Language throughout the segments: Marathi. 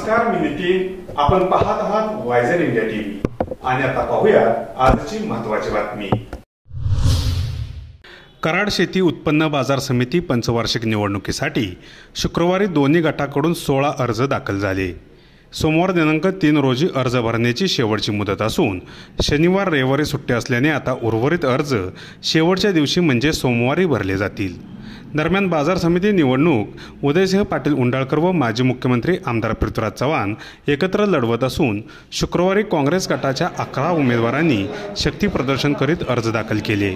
नमस्कार मी नितीन. आपण पाहत आहात वायझर इंडिया टीव्ही आणि आता पाहूया आजची महत्वाची बातमी. कराड शेती उत्पन्न बाजार समिती पंचवार्षिक निवडणुकीसाठी शुक्रवारी दोन्ही गटाकडून सोळा अर्ज दाखल झाले. सोमवार दिनांक तीन रोजी अर्ज भरण्याची शेवटची मुदत असून शनिवार रविवारी सुट्टी असल्याने आता उर्वरित अर्ज शेवटच्या दिवशी म्हणजे सोमवारी भरले जातील. दरम्यान बाजार समिती निवडणूक उदयसिंह पाटील उंडाळकर व माजी मुख्यमंत्री आमदार पृथ्वीराज चव्हाण एकत्र लढवत असून शुक्रवारी काँग्रेस गटाच्या अकरा उमेदवारांनी शक्ती प्रदर्शन करीत अर्ज दाखल केले.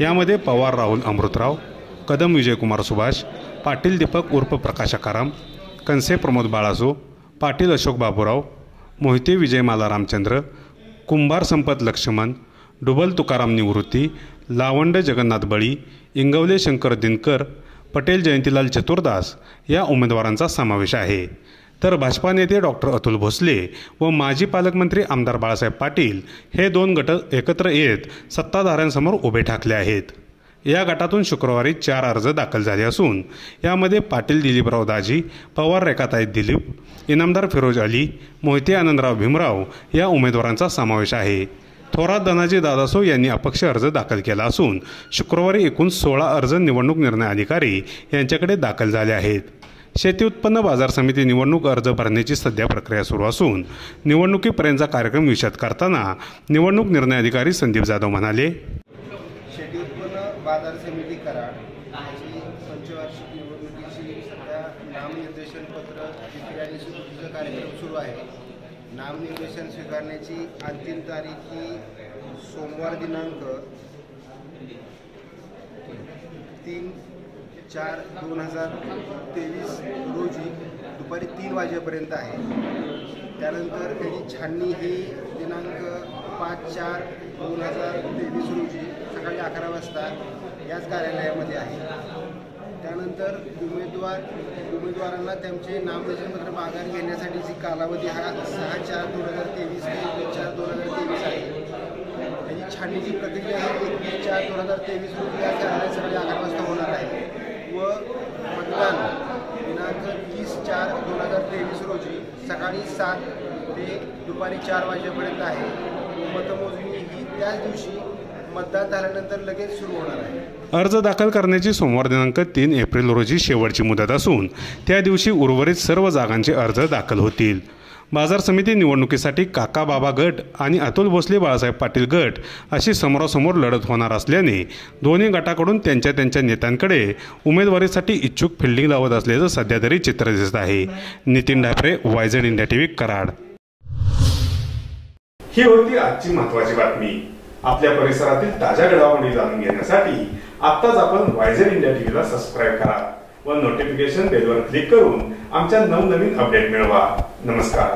यामध्ये पवार राहुल अमृतराव कदम विजयकुमार सुभाष पाटील दीपक उर्फ प्रकाश अकाराम कनसे प्रमोद बाळासो पाटील अशोक बाबूराव मोहिते विजयमाला रामचंद्र कुंभार संपत लक्ष्मण डुबल तुकाराम निवृत्ती लावंड जगन्नाथ बळी इंगवले शंकर दिनकर पटेल जयंतीलाल चतुर्दास या उमेदवारांचा समावेश आहे. तर भाजपा नेते डॉक्टर अतुल भोसले व माजी पालकमंत्री आमदार बाळासाहेब पाटील हे दोन गट एकत्र येत सत्ताधाऱ्यांसमोर उभे ठाकले आहेत. या गटातून शुक्रवारी चार अर्ज दाखल झाले असून यामध्ये पाटील दिलीपराव दाजी पवार रेखाताई दिलीप इनामदार फिरोज अली मोहिते आनंदराव भीमराव या उमेदवारांचा समावेश आहे. थोरात धनाजी दादासो यांनी अपक्ष अर्ज दाखल केला असून शुक्रवारी एकूण सोळा अर्ज निवडणूक निर्णय अधिकारी यांच्याकडे दाखल झाले आहेत. शेती उत्पन्न बाजार समिती निवडणूक अर्ज भरण्याची सध्या प्रक्रिया सुरू असून निवडणुकीपर्यंतचा कार्यक्रम विषद करताना निवडणूक निर्णय अधिकारी संदीप जाधव म्हणाले बाजार समिती कराड याची पंचवार्षिक निवडणुकीची सध्या नामनिर्देशन पत्र विक्री आणि कार्यक्रम सुरू आहे. नामनिर्देशन स्वीकारण्याची अंतिम तारीख ही सोमवार दिनांक तीन चार दोन हजार तेवीस रोजी दुपारी तीन वाजेपर्यंत आहे. त्यानंतर त्याची छाननी ही दिनांक पाच चार दोन हजार तेवीस रोजी सकाळी अकरा वाजता याच कार्यालयामध्ये आहे. त्यानंतर उमेदवार उमेदवारांना त्यांचे नामनिर्देशनपत्र माघार घेण्यासाठीची कालावधी हा सहा चार दोन हजार तेवीस ते एकवीस चार दोन हजार तेवीस आहे. त्याची छाननीची प्रक्रिया ही एकवीस चार दोन हजार तेवीस रोजी या सकाळी अकरा वाजता होणार आहे. व मतदान दिनांक तीस चार दोन हजार तेवीस रोजी सकाळी सात ते दुपारी चार वाजेपर्यंत आहे. मतमोजणी ही त्याच दिवशी मतदान झाल्यानंतर लगेच सुरू होणार आहे. अर्ज दाखल करण्याची सोमवार दिनांक तीन एप्रिल रोजी शेवटची मुदत असून त्या दिवशी उर्वरित सर्व जागांचे अर्ज दाखल होतील. बाजार समिती निवडणुकीसाठी काका बाबा गट आणि अतुल भोसले बाळासाहेब पाटील गट अशी समोरासमोर लढत होणार असल्याने दोन्ही गटाकडून त्यांच्या त्यांच्या नेत्यांकडे उमेदवारीसाठी इच्छुक फिल्डिंग लावत असल्याचं सध्या तरी चित्र दिसत आहे. Nitin Dhapre YZ India TV Karad. ही होती आजची महत्वाची बातमी. आपल्या परिसरातील ताज्या घडामोडी जाणून घेण्यासाठी आत्ताच आपण वायझर इंडिया टीव्हीला सबस्क्राईब करा व नोटिफिकेशन बेलवर क्लिक करून आमच्या नवनवीन अपडेट मिळवा. नमस्कार.